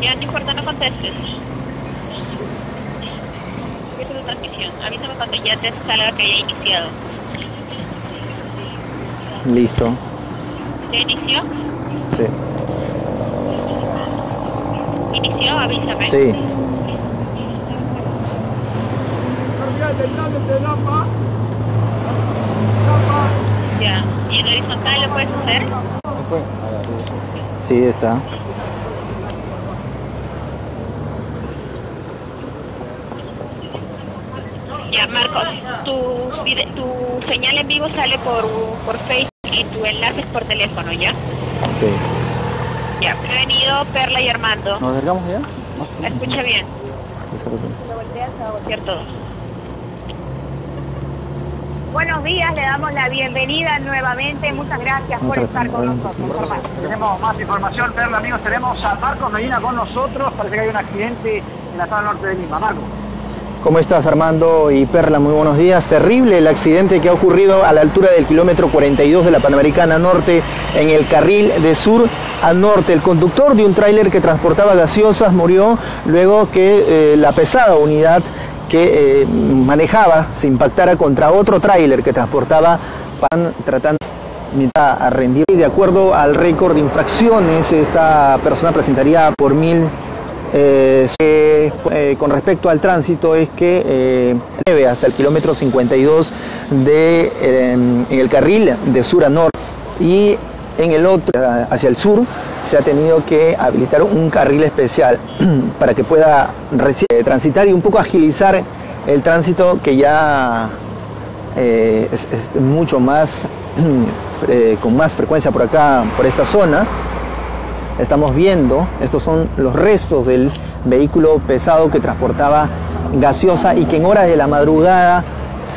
Ya, no importa, no contestes. Empieza tu transmisión. Avísame cuando ya te salga que haya iniciado. Listo. ¿Ya inició? Sí. ¿Inició? Avísame. Sí. Ya. ¿Y en horizontal lo puedes hacer? Sí, está. Ya, Marcos, tu, señal en vivo sale por, por Facebook y tu enlace es por teléfono, ¿ya? Ok. Ya, prevenido Perla y Armando. ¿Nos acercamos ya? Escucha bien. Lo volteas a voltear todo. Buenos días, le damos la bienvenida nuevamente. Muchas gracias por estar con nosotros. Tenemos más información, Perla, amigos. Tenemos a Marcos Medina con nosotros. Parece que hay un accidente en la zona norte de Lima. Marcos. ¿Cómo estás Armando y Perla? Muy buenos días. Terrible el accidente que ha ocurrido a la altura del kilómetro 42 de la Panamericana Norte en el carril de sur a norte. El conductor de un tráiler que transportaba gaseosas murió luego que eh, la pesada unidad que eh, manejaba se impactara contra otro tráiler que transportaba pan tratando a rendir. Y de acuerdo al récord de infracciones, esta persona presentaría por mil eh, eh, con respecto al tránsito es que eh, hasta el kilómetro 52 de, eh, en el carril de sur a norte y en el otro hacia el sur se ha tenido que habilitar un carril especial para que pueda transitar y un poco agilizar el tránsito que ya es, es mucho más con más frecuencia por acá por esta zona estamos viendo, estos son los restos del vehículo pesado que transportaba gaseosa y que en horas de la madrugada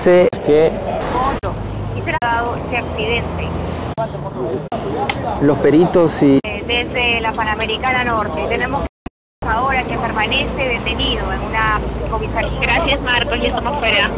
se que Y se ha dado este accidente los peritos y desde la Panamericana Norte. Tenemos ahora que permanece detenido en una comisaría. Gracias, Marcos, ya estamos fuera.